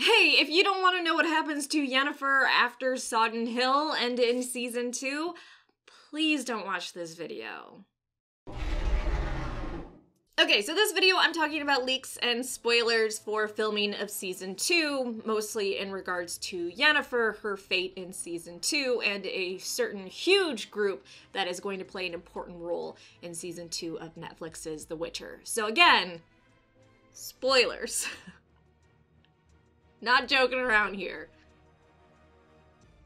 Hey, if you don't want to know what happens to Yennefer after Sodden Hill and in season 2, please don't watch this video. Okay, so this video I'm talking about leaks and spoilers for filming of season 2, mostly in regards to Yennefer, her fate in season 2, and a certain huge group that is going to play an important role in season 2 of Netflix's The Witcher. So again, spoilers. Not joking around here.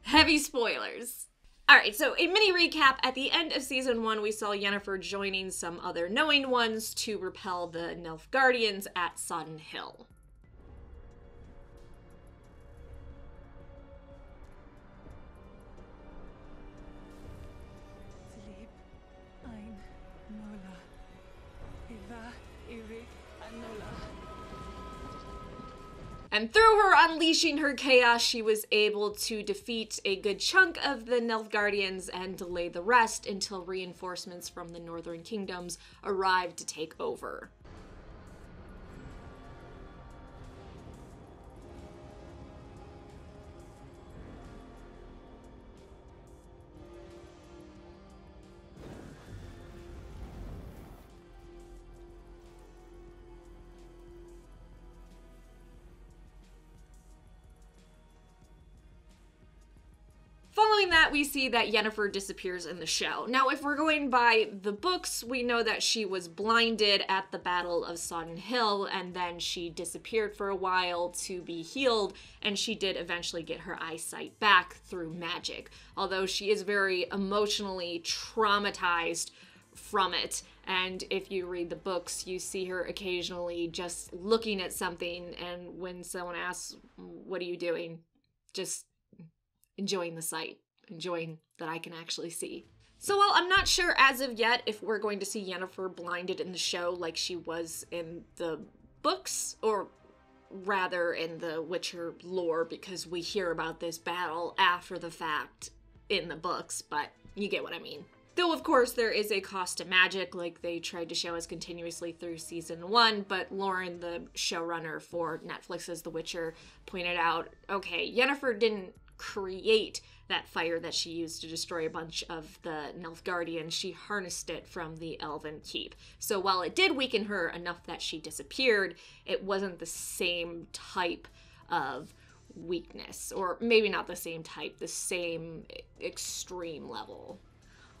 Heavy spoilers. Alright, so a mini recap. At the end of season one, we saw Yennefer joining some other knowing ones to repel the Nilfgaardians at Sodden Hill. And through her unleashing her chaos, she was able to defeat a good chunk of the Nilfgaardians and delay the rest until reinforcements from the Northern Kingdoms arrived to take over. Following that, we see that Yennefer disappears in the show. Now, if we're going by the books, we know that she was blinded at the Battle of Sodden Hill, and then she disappeared for a while to be healed, and she did eventually get her eyesight back through magic. Although she is very emotionally traumatized from it. And if you read the books, you see her occasionally just looking at something, and when someone asks, What are you doing? just enjoying the sight, enjoying that I can actually see. So while I'm not sure as of yet if we're going to see Yennefer blinded in the show like she was in the books, or rather in the Witcher lore, because we hear about this battle after the fact in the books, but you get what I mean. Though, of course, there is a cost to magic, like they tried to show us continuously through season one, but Lauren, the showrunner for Netflix's The Witcher, pointed out okay, Yennefer didn't create that fire that she used to destroy a bunch of the Nilfgaardians. She harnessed it from the Elven Keep. So while it did weaken her enough that she disappeared, it wasn't the same type of weakness, or maybe not the same type, the same extreme level.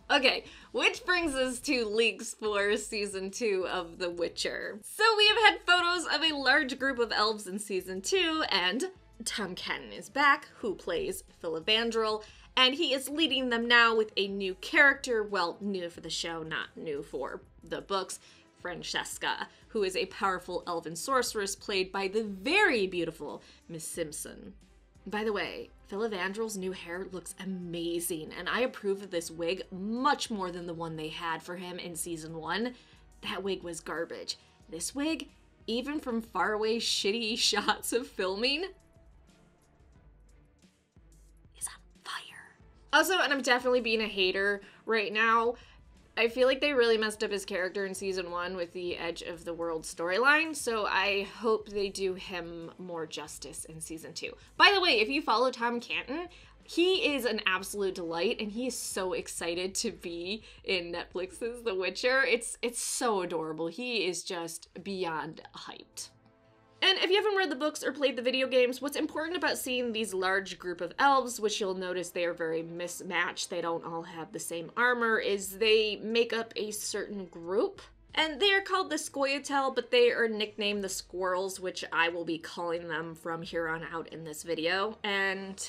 Okay, which brings us to leaks for season two of The Witcher. So we have had photos of a large group of elves in season two, and Tom Canton is back, who plays Filavandrel, and he is leading them now with a new character, well, new for the show, not new for the books, Francesca, who is a powerful elven sorceress played by the very beautiful Mecia Simson. By the way, Filavandrel's new hair looks amazing, and I approve of this wig much more than the one they had for him in season one. That wig was garbage. This wig, even from faraway shitty shots of filming, Also, and I'm definitely being a hater right now. I feel like they really messed up his character in season one with the Edge of the World storyline, so I hope they do him more justice in season two. By the way, if you follow Tom Canton, he is an absolute delight and he is so excited to be in Netflix's The Witcher. It's it's so adorable. He is just beyond hyped. And if you haven't read the books or played the video games, what's important about seeing these large group of elves, which you'll notice they are very mismatched, they don't all have the same armor, is they make up a certain group. And they are called the Scoia'tael, but they are nicknamed the Squirrels, which I will be calling them from here on out in this video. And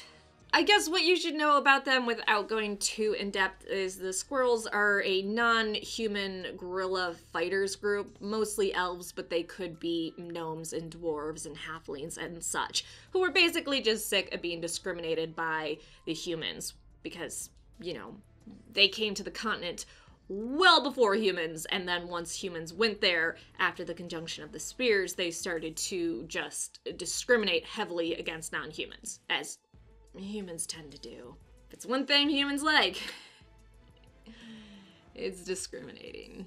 I guess what you should know about them without going too in depth is the squirrels are a non human guerrilla fighters group, mostly elves, but they could be gnomes and dwarves and halflings and such, who were basically just sick of being discriminated by the humans because, you know, they came to the continent well before humans, and then once humans went there after the conjunction of the spheres, they started to just discriminate heavily against non humans, as humans tend to do. If it's one thing humans like, it's discriminating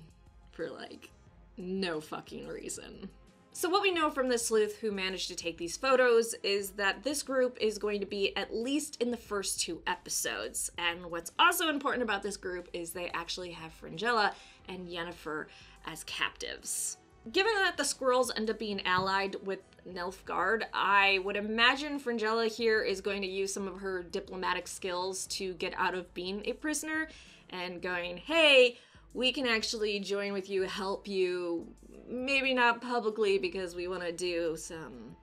for like no fucking reason. So, what we know from the sleuth who managed to take these photos is that this group is going to be at least in the first two episodes. And what's also important about this group is they actually have Fringilla and Yennefer as captives. Given that the squirrels end up being allied with Nilfgaard, I would imagine Fringilla here is going to use some of her diplomatic skills to get out of being a prisoner and going, hey, we can actually join with you, help you, maybe not publicly because we want to do some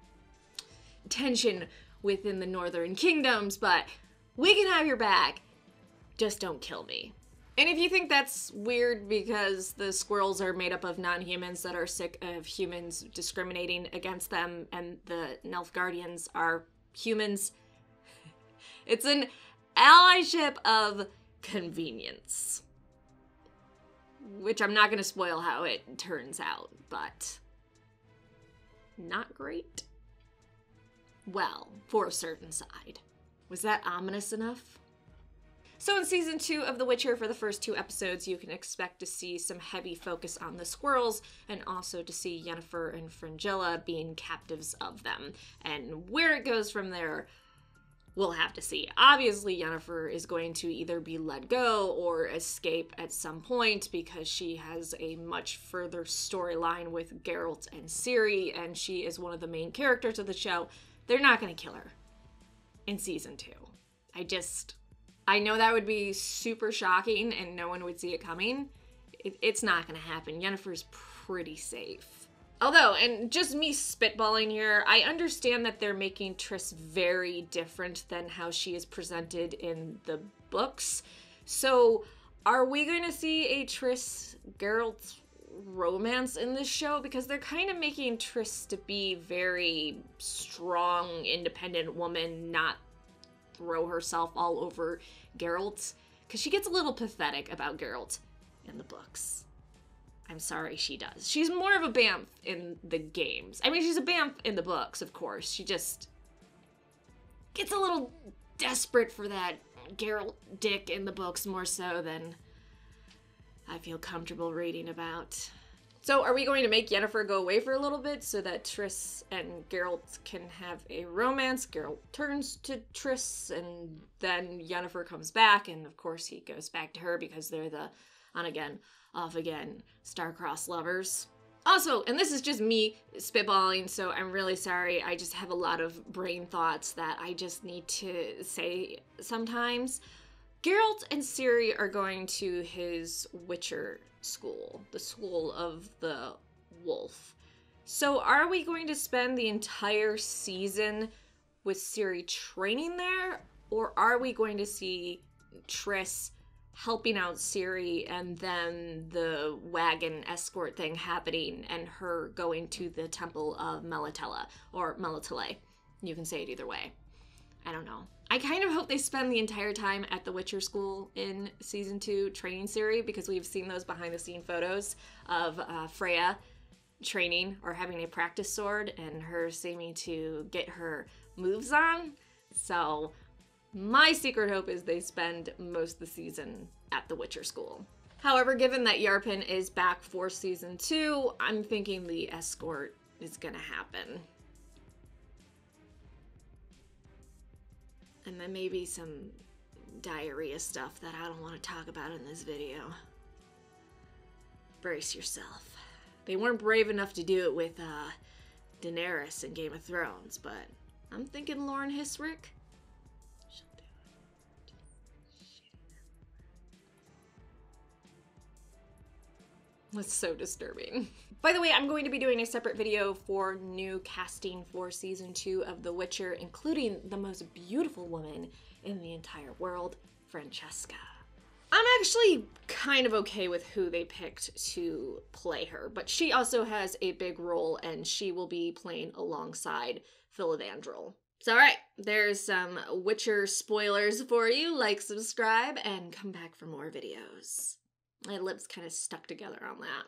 tension within the northern kingdoms, but we can have your back. Just don't kill me. And if you think that's weird because the squirrels are made up of non humans that are sick of humans discriminating against them, and the Nilfgaardians are humans, it's an allyship of convenience. Which I'm not going to spoil how it turns out, but not great. Well, for a certain side. Was that ominous enough? So, in season two of The Witcher, for the first two episodes, you can expect to see some heavy focus on the squirrels and also to see Yennefer and Fringilla being captives of them. And where it goes from there, we'll have to see. Obviously, Yennefer is going to either be let go or escape at some point because she has a much further storyline with Geralt and Ciri, and she is one of the main characters of the show. They're not going to kill her in season two. I just. I know that would be super shocking and no one would see it coming. It, it's not to happen. Yennefer's pretty safe. Although, and just me spitballing here, I understand that they're making Triss very different than how she is presented in the books. So, are we going to see a Triss Geralt romance in this show? Because they're kind of making Triss to be very strong, independent woman, not throw herself all over Geralt. Because she gets a little pathetic about Geralt in the books. I'm sorry, she does. She's more of a Bamf in the games. I mean, she's a Bamf in the books, of course. She just gets a little desperate for that Geralt dick in the books more so than I feel comfortable reading about. So, are we going to make Yennefer go away for a little bit so that Triss and Geralt can have a romance? Geralt turns to Triss, and then Yennefer comes back, and of course, he goes back to her because they're the on again, off again, star-crossed lovers. Also, and this is just me spitballing, so I'm really sorry. I just have a lot of brain thoughts that I just need to say sometimes. Geralt and Ciri are going to his Witcher school, the school of the wolf. So, are we going to spend the entire season with Ciri training there, or are we going to see Triss helping out Ciri and then the wagon escort thing happening and her going to the temple of Melitele or Melitele. You can say it either way. I don't know. I kind of hope they spend the entire time at the Witcher school in season two training Ciri because we've seen those behind the scene photos of uh, Freya training or having a practice sword and her seeming to get her moves on. So my secret hope is they spend most of the season at the Witcher School. However, given that Yarpen is back for season two, I'm thinking the escort is gonna happen. And then maybe some diarrhea stuff that I don't want to talk about in this video. Brace yourself. They weren't brave enough to do it with uh, Daenerys in Game of Thrones, but I'm thinking Lauren Hissrich That's so disturbing. By the way, I'm going to be doing a separate video for new casting for season two of The Witcher, including the most beautiful woman in the entire world, Francesca. I'm actually kind of okay with who they picked to play her, but she also has a big role and she will be playing alongside Filavandrel. So, alright, there's some Witcher spoilers for you. Like, subscribe, and come back for more videos. My lips kind of stuck together on that.